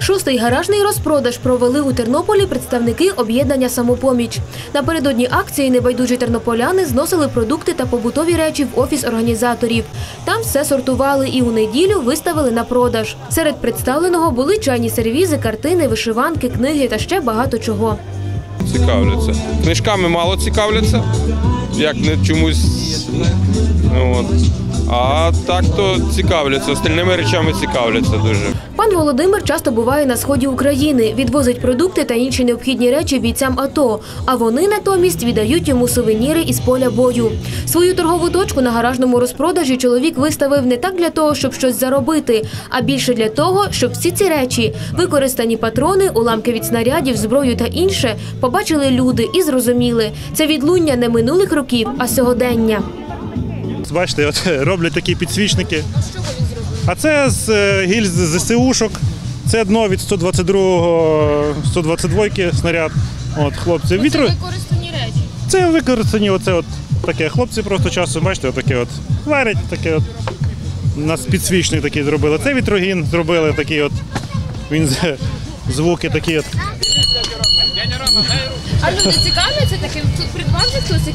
Шостий гаражний розпродаж провели у Тернополі представники об'єднання «Самопоміч». Напередодні акції небайдужі тернополяни зносили продукти та побутові речі в офіс організаторів. Там все сортували і у неділю виставили на продаж. Серед представленого були чайні сервізи, картини, вишиванки, книги та ще багато чого. цікавляться. Книжками мало цікавляться, як не чомусь. Ну, от. А так то цікавляться, остальними речами цікавляться дуже. Пан Володимир часто буває на сході України, відвозить продукти та інші необхідні речі бійцям АТО, а вони натомість віддають йому сувеніри із поля бою. Свою торгову точку на гаражному розпродажі чоловік виставив не так для того, щоб щось заробити, а більше для того, щоб всі ці речі, використані патрони, уламки від снарядів, зброю та інше, побачили люди і зрозуміли, це відлуння не минулих років, а сьогодення. Бачите, от роблять такі підсвічники. А це з е, гільз з ЗСУшок. Це дно від 122-го, 122 снаряд. От, хлопці. Вітру... Використані речі. Це використані оце от таке. Хлопці просто часом, бачите, отаке от варять, таке от. У нас підсвічник такий зробили. Це вітрогін зробили такий от. Він з- звуки такі от. А люди цікавляться таким? Тут придбав же хтось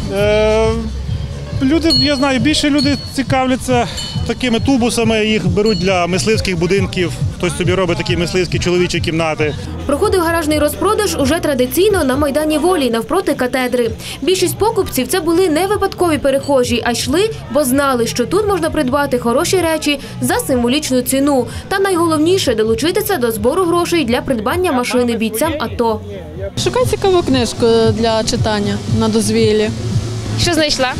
люди, я знаю, більше люди цікавляться такими тубусами, їх беруть для мисливських будинків. Хтось собі робить такі мисливські чоловічі кімнати. Проходив гаражний розпродаж уже традиційно на Майдані Волі навпроти катедри. Більшість покупців це були не випадкові перехожі, а йшли, бо знали, що тут можна придбати хороші речі за символічну ціну. Та найголовніше долучитися до збору грошей для придбання машини бійцям АТО. Шукай цікаву книжку для читання на дозвіллі. Що знайшла?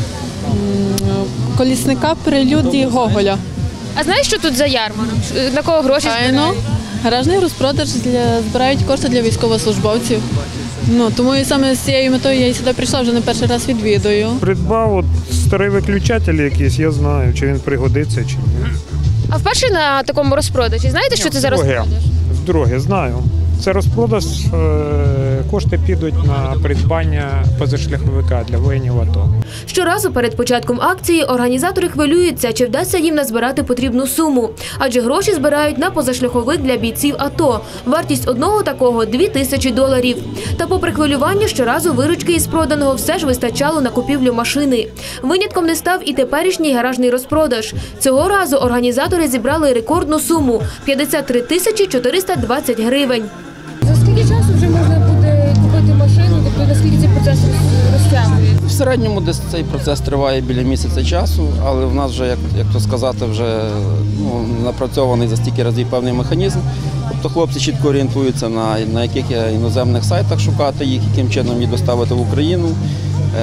Колісника прелюдії Гоголя. А знаєш, що тут за ярмарок? На кого гроші збирають? Гаражний розпродаж для збирають кошти для військовослужбовців. Ну тому і саме з цією метою я і сюди прийшла вже не перший раз відвідую. Придбав от старий виключатель якийсь, я знаю, чи він пригодиться, чи ні. А вперше на такому розпродажі. Знаєте, що це за Вдруге. розпродаж? Вдруге, знаю. Це розпродаж, е, кошти підуть на придбання позашляховика для воїнів АТО. Щоразу перед початком акції організатори хвилюються, чи вдасться їм назбирати потрібну суму. Адже гроші збирають на позашляховик для бійців АТО. Вартість одного такого – 2 тисячі доларів. Та попри хвилювання, щоразу виручки із проданого все ж вистачало на купівлю машини. Винятком не став і теперішній гаражний розпродаж. Цього разу організатори зібрали рекордну суму – 53 тисячі 420 гривень. Середньому десь цей процес триває біля місяця часу, але в нас вже, як, як то сказати, вже ну, напрацьований за стільки разів певний механізм. Тобто хлопці чітко орієнтуються на, на яких іноземних сайтах шукати їх, яким чином їх доставити в Україну,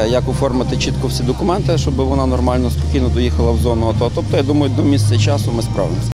е, як оформити чітко всі документи, щоб вона нормально, спокійно доїхала в зону АТО. Тобто, я думаю, до місяця часу ми справимося.